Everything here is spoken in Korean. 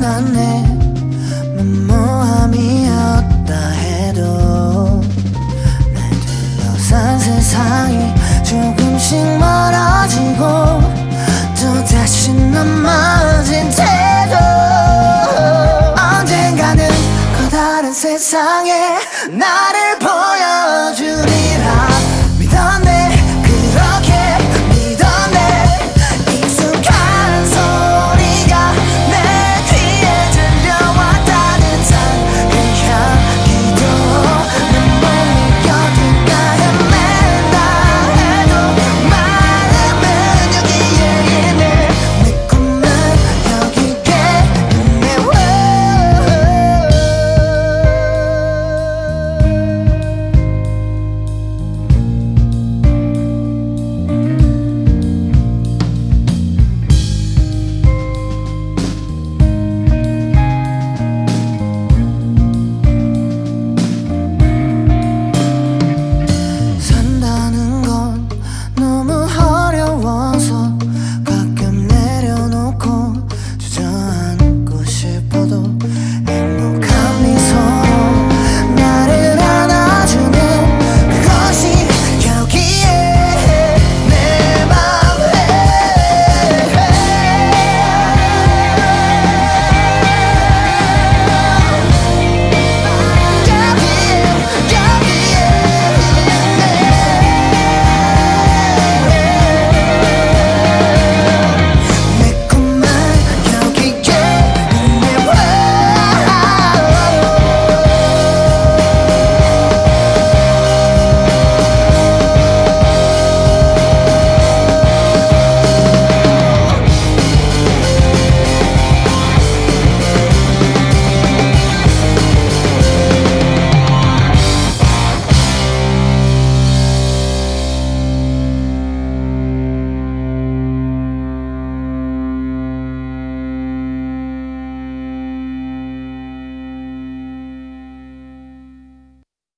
편안해 모함이 었다 해도 날 둘러싼 세상이 조금씩 멀어지고 또 다시 난 맞은 채도. 언젠가는 그 커다란 세상에 나를 보여주리.